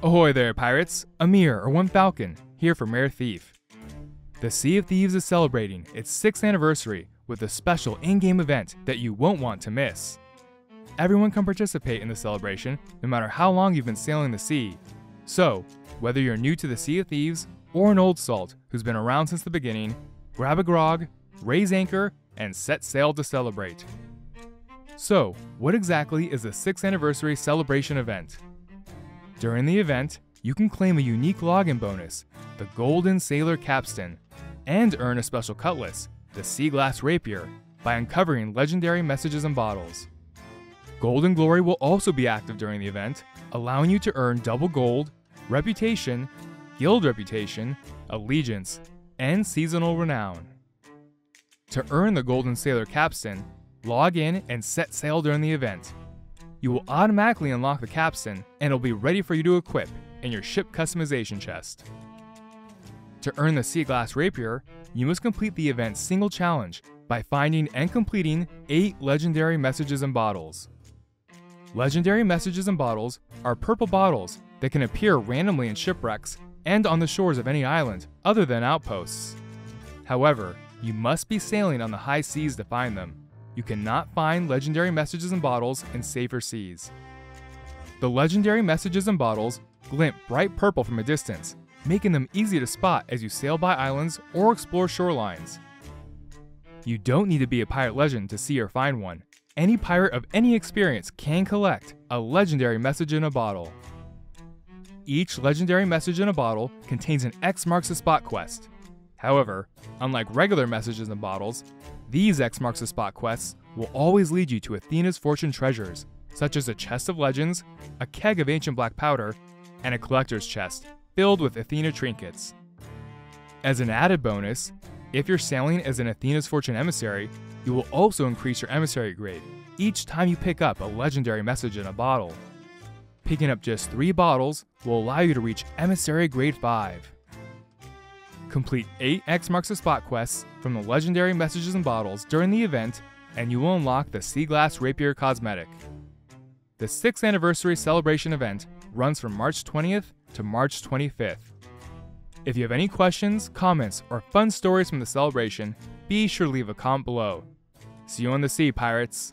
Ahoy there, pirates! Amir, or One Falcon, here for Rare Thief. The Sea of Thieves is celebrating its 6th anniversary with a special in game event that you won't want to miss. Everyone can participate in the celebration, no matter how long you've been sailing the sea. So, whether you're new to the Sea of Thieves or an old salt who's been around since the beginning, grab a grog, raise anchor, and set sail to celebrate. So, what exactly is the 6th anniversary celebration event? During the event, you can claim a unique login bonus, the Golden Sailor Capstan, and earn a special cutlass, the Seaglass Rapier, by uncovering legendary messages and bottles. Golden Glory will also be active during the event, allowing you to earn double gold, reputation, guild reputation, allegiance, and seasonal renown. To earn the Golden Sailor Capstan, log in and set sail during the event. You will automatically unlock the capstan and it'll be ready for you to equip in your ship customization chest. To earn the Seaglass Rapier, you must complete the event's single challenge by finding and completing 8 legendary messages and bottles. Legendary messages and bottles are purple bottles that can appear randomly in shipwrecks and on the shores of any island other than outposts. However, you must be sailing on the high seas to find them. You cannot find legendary messages and bottles in safer seas. The legendary messages and bottles glint bright purple from a distance, making them easy to spot as you sail by islands or explore shorelines. You don't need to be a pirate legend to see or find one. Any pirate of any experience can collect a legendary message in a bottle. Each legendary message in a bottle contains an X marks the spot quest. However, unlike regular messages in bottles, these X marks the spot quests will always lead you to Athena's fortune treasures, such as a chest of legends, a keg of ancient black powder, and a collector's chest filled with Athena trinkets. As an added bonus, if you're sailing as an Athena's Fortune emissary, you will also increase your emissary grade each time you pick up a legendary message in a bottle. Picking up just 3 bottles will allow you to reach emissary grade 5. Complete 8 X marks the spot quests from the legendary messages and bottles during the event, and you will unlock the Seaglass Rapier cosmetic. The 6th anniversary celebration event runs from March 20th to March 25th. If you have any questions, comments, or fun stories from the celebration, be sure to leave a comment below. See you on the sea, pirates!